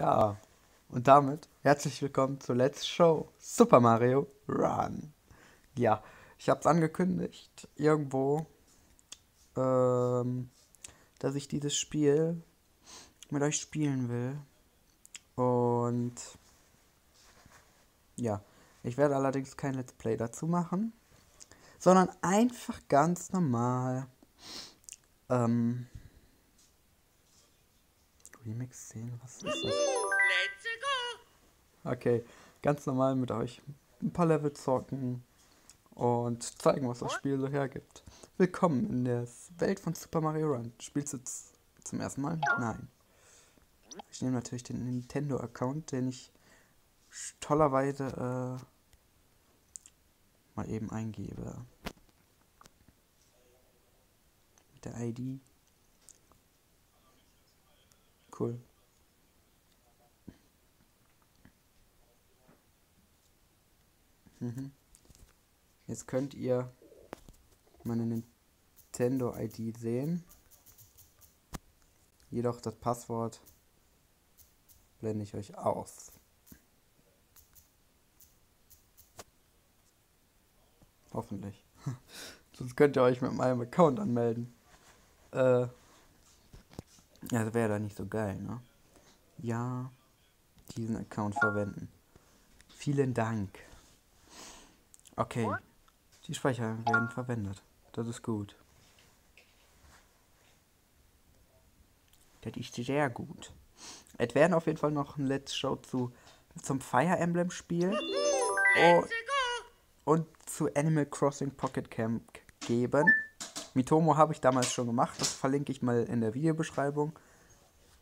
Ja, und damit herzlich willkommen zur Let's Show Super Mario Run. Ja, ich habe es angekündigt irgendwo, ähm, dass ich dieses Spiel mit euch spielen will. Und ja, ich werde allerdings kein Let's Play dazu machen, sondern einfach ganz normal ähm, Remix sehen, was ist das? Let's go! Okay, ganz normal mit euch ein paar Level zocken und zeigen, was das Spiel so hergibt. Willkommen in der Welt von Super Mario Run. Spielst du zum ersten Mal? Nein. Ich nehme natürlich den Nintendo-Account, den ich tollerweise äh, mal eben eingebe. Mit der ID. Cool. Mhm. Jetzt könnt ihr meine Nintendo-ID sehen. Jedoch das Passwort blende ich euch aus. Hoffentlich. Sonst könnt ihr euch mit meinem Account anmelden. Äh. Ja, das wäre da nicht so geil, ne? Ja, diesen Account verwenden. Vielen Dank. Okay. Die Speicher werden verwendet. Das ist gut. Das ist sehr gut. Es werden auf jeden Fall noch ein Let's Show zu zum Fire Emblem Spiel oh, und zu Animal Crossing Pocket Camp geben. Mitomo habe ich damals schon gemacht. Das verlinke ich mal in der Videobeschreibung.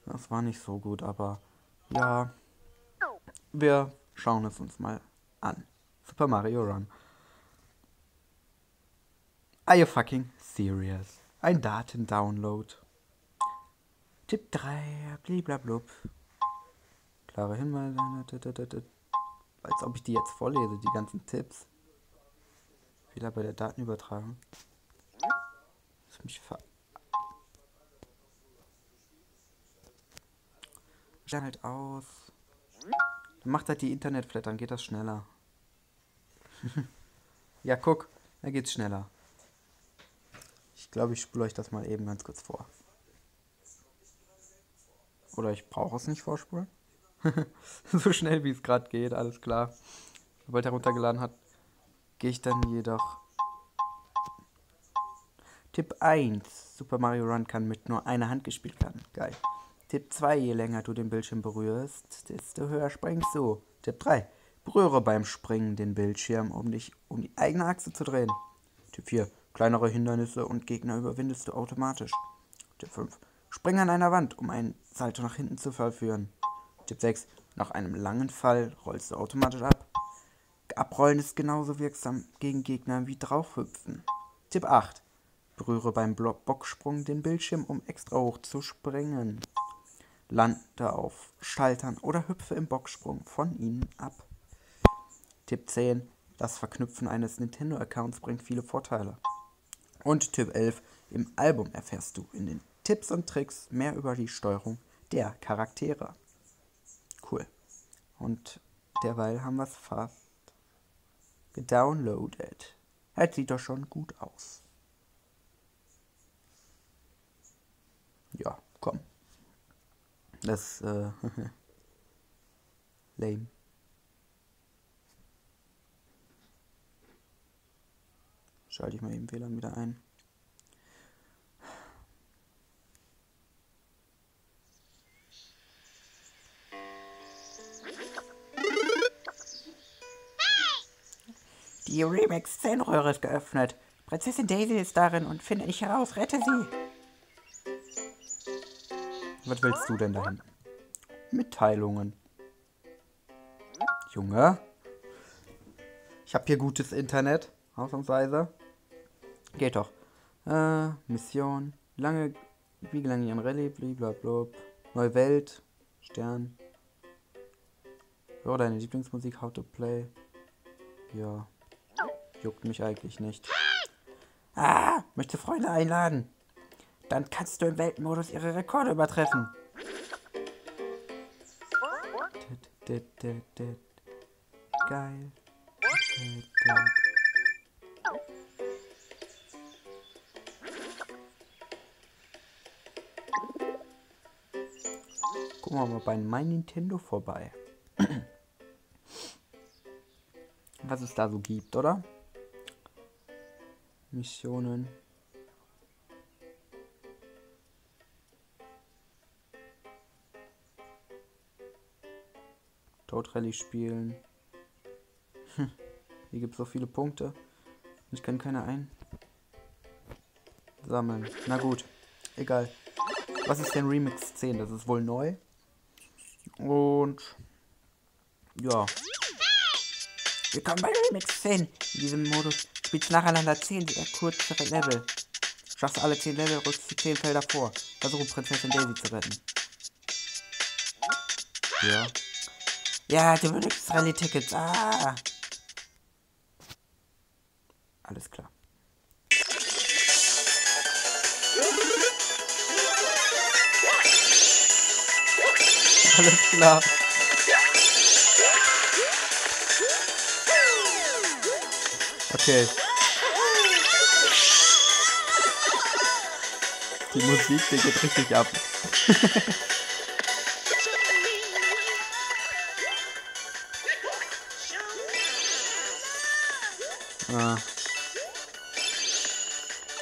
Das war nicht so gut, aber ja. Wir schauen es uns mal an. Super Mario Run. Are you fucking serious? Ein Datendownload. Tipp 3, bliblablub. Klare Hinweise. Als ob ich die jetzt vorlese, die ganzen Tipps. Fehler bei der Datenübertragung. Mich ver. Stern halt aus. Dann macht halt die Internetflat, dann geht das schneller. ja, guck, da geht's schneller. Ich glaube, ich spule euch das mal eben ganz kurz vor. Oder ich brauche es nicht vorspulen. so schnell wie es gerade geht, alles klar. Sobald er runtergeladen hat, gehe ich dann jedoch. Tipp 1. Super Mario Run kann mit nur einer Hand gespielt werden. Geil. Tipp 2. Je länger du den Bildschirm berührst, desto höher springst du. Tipp 3. Berühre beim Springen den Bildschirm, um dich um die eigene Achse zu drehen. Tipp 4. Kleinere Hindernisse und Gegner überwindest du automatisch. Tipp 5. Spring an einer Wand, um einen Salto nach hinten zu vollführen. Tipp 6. Nach einem langen Fall rollst du automatisch ab. Abrollen ist genauso wirksam gegen Gegner wie draufhüpfen. Tipp 8. Berühre beim Bocksprung den Bildschirm, um extra hoch zu springen. Lande auf Schaltern oder hüpfe im Bocksprung von ihnen ab. Tipp 10. Das Verknüpfen eines Nintendo-Accounts bringt viele Vorteile. Und Tipp 11. Im Album erfährst du in den Tipps und Tricks mehr über die Steuerung der Charaktere. Cool. Und derweil haben wir es fast gedownloadet. Das sieht doch schon gut aus. Ja, komm. Das, äh, lame. Schalte ich mal eben WLAN wieder ein. Die Remix-10-Röhre ist geöffnet. Prinzessin Daisy ist darin und finde ich heraus. Rette sie. Was willst du denn da hinten? Mitteilungen. Junge. Ich habe hier gutes Internet. Ausnahmsweise. Geht doch. Äh, Mission. Lange. Wie lange ihren Rallye? Blablabla. Neue Welt. Stern. Ja, deine Lieblingsmusik. How to play. Ja. Juckt mich eigentlich nicht. Ah, möchte Freunde einladen. Dann kannst du im Weltmodus ihre Rekorde übertreffen. Geil. Gucken wir mal bei mein Nintendo vorbei. Was es da so gibt, oder? Missionen. Rally spielen. Hm, hier gibt es so viele Punkte. Ich kann keine ein. Sammeln. Na gut. Egal. Was ist denn Remix 10? Das ist wohl neu. Und ja. Willkommen bei Remix 10. In diesem Modus spielst nacheinander 10 sehr kürzere Level. Schaffst alle 10 Level, rückst die 10 Felder vor. Versuche Prinzessin Daisy zu retten. Ja. Ja, du benutzt Rallye-Tickets. Ah. Alles klar. Alles klar. Okay. Die Musik, die geht richtig ab. ah.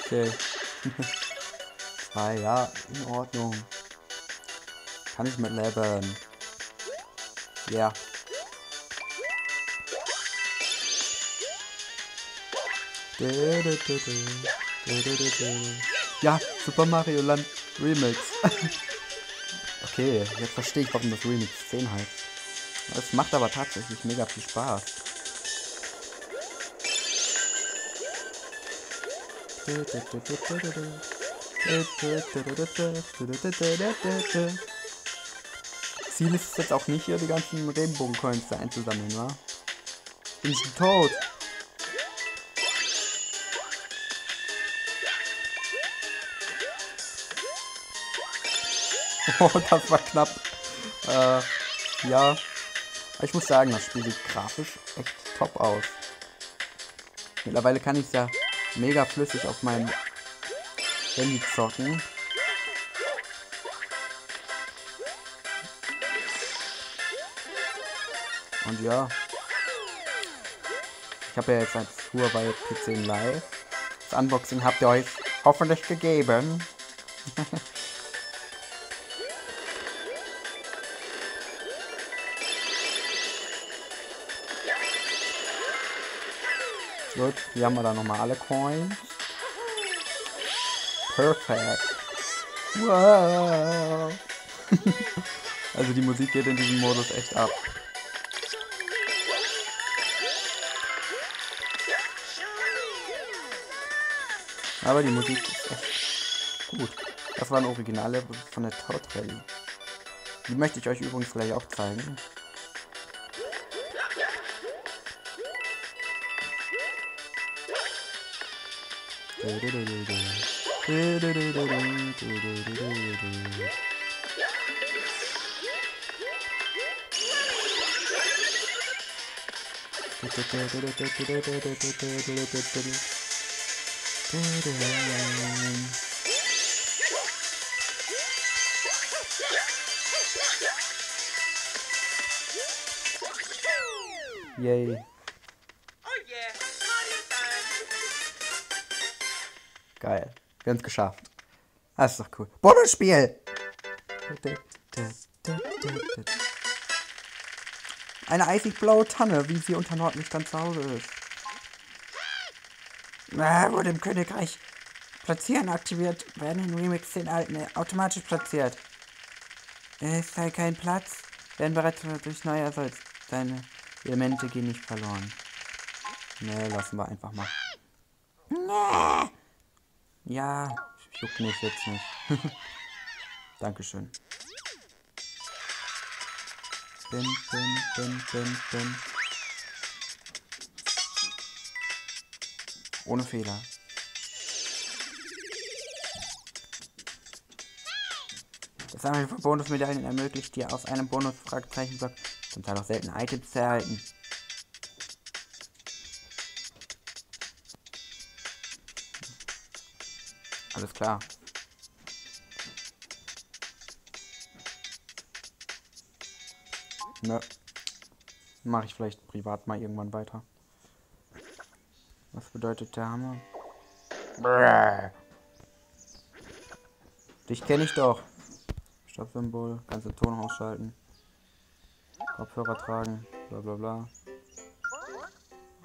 Okay. Zwei, ja, in Ordnung. Kann ich mit leben. Ja. Yeah. Ja, Super Mario Land Remix. okay, jetzt verstehe ich, warum das Remix 10 heißt. Es macht aber tatsächlich mega viel Spaß. Ziel ist es jetzt auch nicht, hier die ganzen Regenbogen-Coins da einzusammeln, wa? Bin ich tot? Oh, das war knapp. Äh, ja. Ich muss sagen, das Spiel sieht grafisch echt top aus. Mittlerweile kann ich es ja mega flüssig auf meinem Handy zocken. Und ja. Ich habe ja jetzt als Huawei PC Live. Das Unboxing habt ihr euch hoffentlich gegeben. Gut, hier haben wir dann nochmal alle Coins. Perfekt. Wow. also die Musik geht in diesem Modus echt ab. Aber die Musik ist echt gut. Das waren Originale von der Rally. Die möchte ich euch übrigens gleich auch zeigen. Yay. Geil. Wir haben es geschafft. Das ist doch cool. Bonusspiel! Eine eisig blaue Tanne, wie sie unter Nordlichtern zu Hause ist. Ah, wurde im Königreich Platzieren aktiviert, werden in Remix den alten automatisch platziert. Es sei kein Platz, werden bereits durch neue ersetzt. Deine Elemente gehen nicht verloren. Ne, lassen wir einfach mal. Nee. Ja, juckt mich jetzt nicht. Dankeschön. Bin, bin, bin, bin, bin. Ohne Fehler. Das Sammeln von Bonusmedaillen ermöglicht dir aus einem Bonus-Fragezeichenblock Zum Teil auch selten Items zu erhalten. Alles klar. Ne. Mache ich vielleicht privat mal irgendwann weiter. Was bedeutet der Hammer? Brrr. Dich kenne ich doch. Stoppsymbol, ganze Ton ausschalten. Kopfhörer tragen, bla bla bla.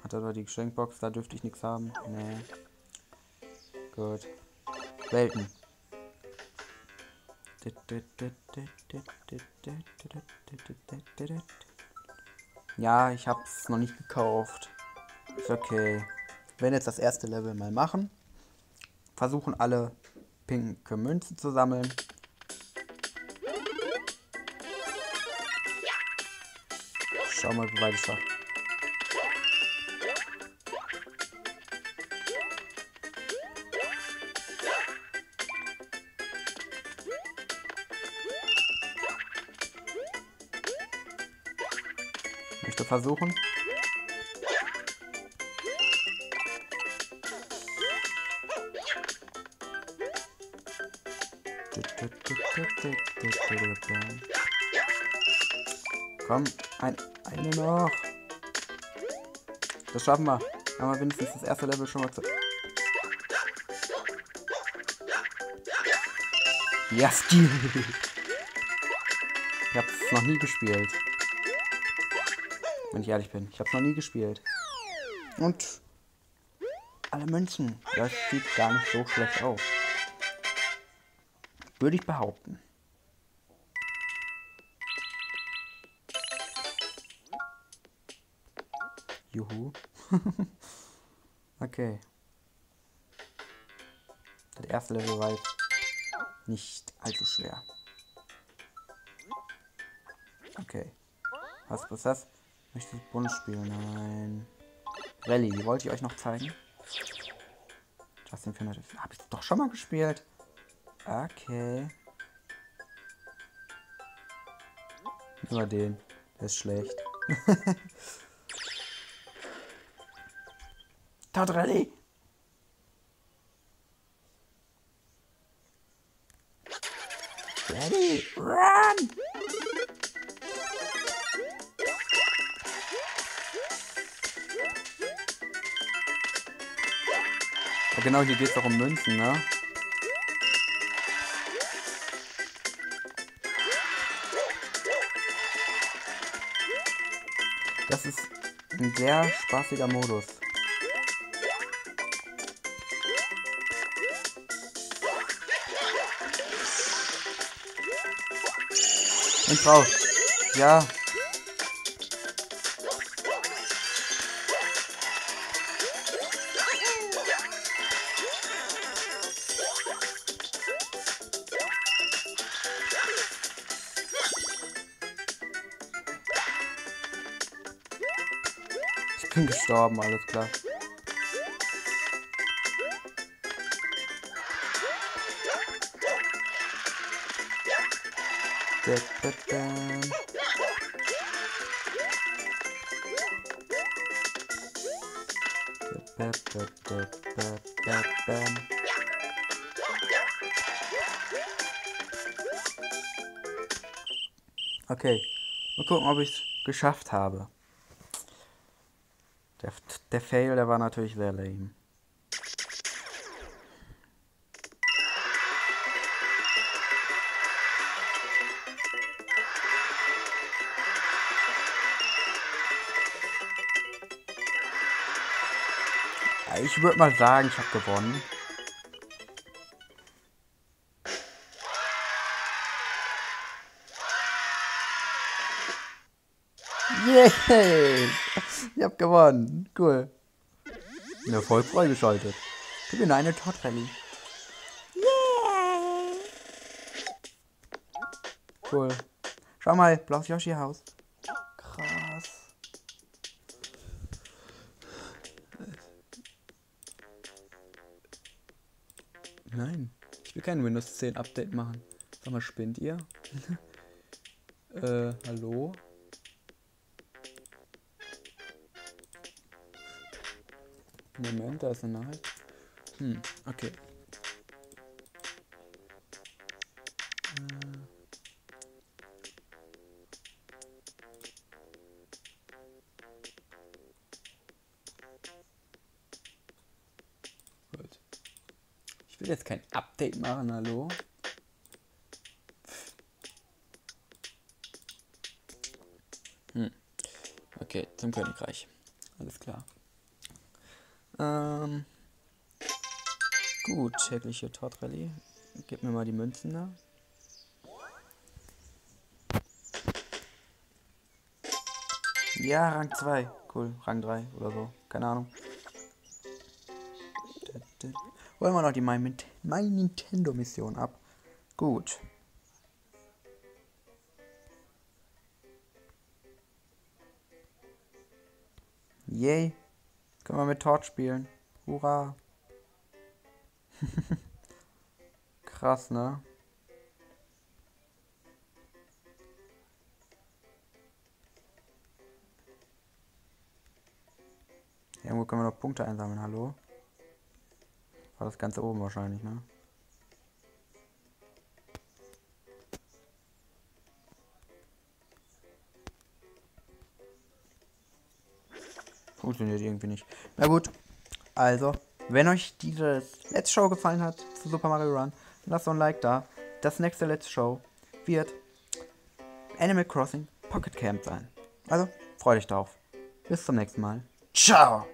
Hat er da die Geschenkbox? Da dürfte ich nichts haben. Nee. Gut. Welten. Ja, ich hab's noch nicht gekauft. Ist okay. Wir werden jetzt das erste Level mal machen. Versuchen alle pinke Münzen zu sammeln. Schau mal, wie weit ich schaffe. Versuchen. Komm, ein, eine noch. Das schaffen wir. Haben wir wenigstens das erste Level schon mal zu. Ja, Stil. Ich hab's noch nie gespielt. Wenn ich ehrlich bin. Ich hab's noch nie gespielt. Und alle Münzen. Das sieht gar nicht so schlecht aus. Würde ich behaupten. Juhu. okay. Das erste Level war jetzt nicht allzu schwer. Okay. Was ist das? Möchte ich Bund spielen? Nein. Rallye, wollte ich euch noch zeigen? Justin Findet. Habe ich doch schon mal gespielt. Okay. Nur den. Der ist schlecht. Todd Rally. Ready, run! Genau, hier geht es doch um Münzen, ne? Das ist ein sehr spaßiger Modus. Und drauf. Ja. Bin gestorben, alles klar. Da, da, da. Okay, mal gucken, ob ich es geschafft habe. Der, der Fail, der war natürlich sehr lame. Ich würde mal sagen, ich habe gewonnen. Yay! Ich habe gewonnen. Cool. Ja, voll freigeschaltet. Gewinne eine Todd Rally. Yay! Cool. Schau mal, blaues Yoshi-Haus. Krass. Nein, ich will kein Windows 10 Update machen. Sag mal, spinnt ihr? äh, hallo? Moment, da ist eine Nachricht. Hm, okay. Gut. Ich will jetzt kein Update machen, hallo? Hm. Okay, zum Königreich. Alles klar. Ähm. Gut, tägliche Tortrallye. Gib mir mal die Münzen da. Ja, Rang 2. Cool, Rang 3 oder so. Keine Ahnung. Wollen wir noch die My, My Nintendo Mission ab. Gut. Yay. Können wir mit Torch spielen. Hurra. Krass, ne? Irgendwo können wir noch Punkte einsammeln, hallo? War das Ganze oben wahrscheinlich, ne? Funktioniert irgendwie nicht. Na gut, also, wenn euch dieses Let's Show gefallen hat zu Super Mario Run, lasst ein Like da. Das nächste Let's Show wird Animal Crossing Pocket Camp sein. Also, freut euch drauf. Bis zum nächsten Mal. Ciao!